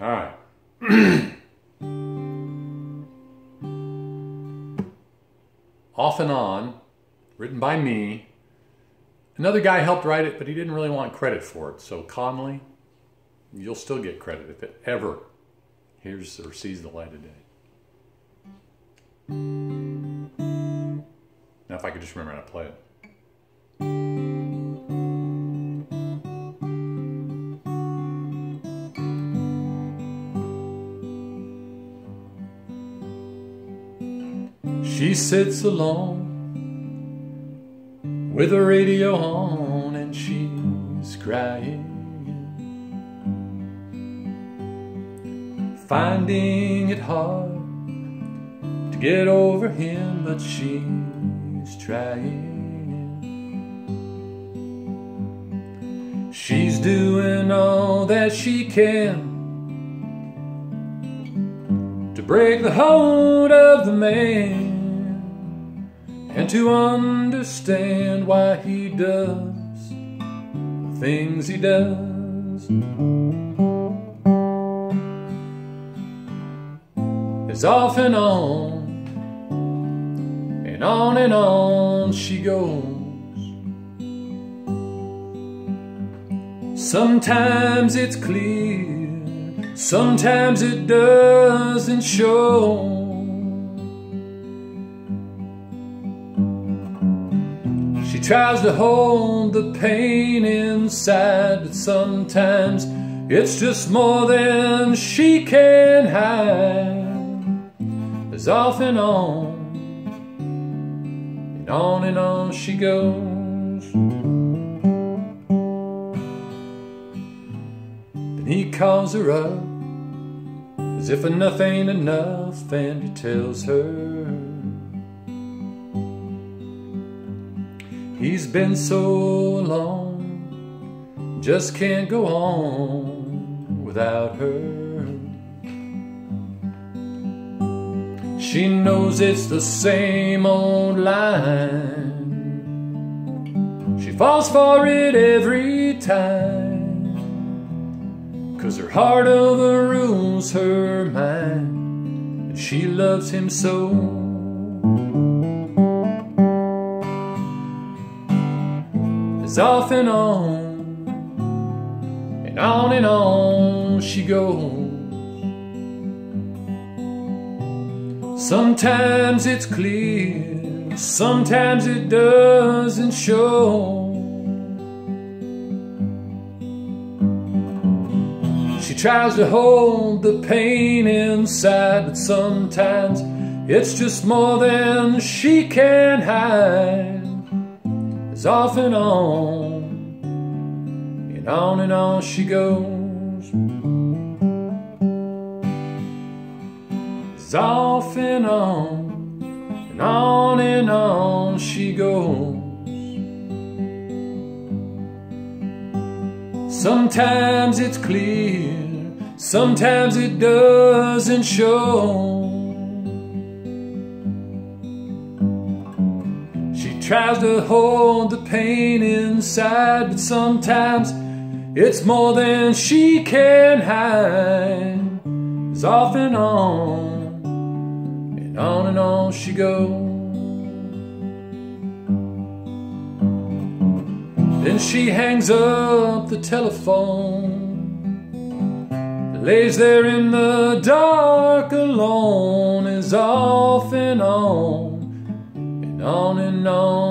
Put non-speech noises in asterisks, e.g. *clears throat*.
All right. *clears throat* Off and On, written by me. Another guy helped write it, but he didn't really want credit for it. So, Conley, you'll still get credit if it ever hears or sees the light of day. Now, if I could just remember how to play it. She sits alone with the radio on and she's crying. Finding it hard to get over him, but she's trying. She's doing all that she can to break the hold of the man and to understand why he does the things he does. It's off and on, and on and on she goes. Sometimes it's clear, sometimes it doesn't show. Tries to hold the pain inside, but sometimes it's just more than she can hide. As off and on, and on and on she goes. Then he calls her up, as if enough ain't enough, and he tells her. He's been so long, just can't go on without her. She knows it's the same old line. She falls for it every time. Cause her heart overrules her mind. She loves him so. As off and on, and on and on she goes. Sometimes it's clear, sometimes it doesn't show. She tries to hold the pain inside, but sometimes it's just more than she can hide. It's off and on, and on and on she goes. It's off and on, and on and on she goes. Sometimes it's clear, sometimes it doesn't show. Tries to hold the pain inside, but sometimes it's more than she can hide. It's off and on, and on and on she goes. Then she hangs up the telephone, lays there in the dark alone, is off and on, on and on.